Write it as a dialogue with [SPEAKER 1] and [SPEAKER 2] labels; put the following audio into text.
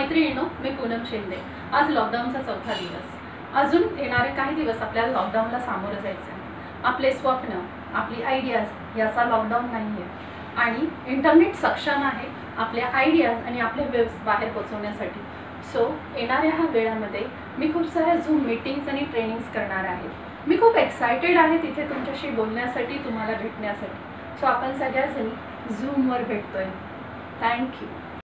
[SPEAKER 1] मैत्रिणीनो मी पूनम शिंदे. आज लॉकडाऊनचा चौथा दिवस. अजून येणारे काही दिवस आपल्याला लॉकडाऊनला सामोरं जायचं आहे आपले स्वप्न आपली आयडियाज याचा लॉकडाऊन नाही आहे आणि इंटरनेट सक्षम आहे आपल्या आयडियाज आणि आपले वेव्स बाहेर पोचवण्यासाठी. सो येणाऱ्या ह्या वेळामध्ये मी खूप साऱ्या झूम मीटिंग्स आणि ट्रेनिंग्स करणार आहे. मी खूप एक्सायटेड आहे तिथे तुमच्याशी बोलण्यासाठी तुम्हाला भेटण्यासाठी. सो आपण सगळ्याजणी झूमवर भेटतोय. थँक्यू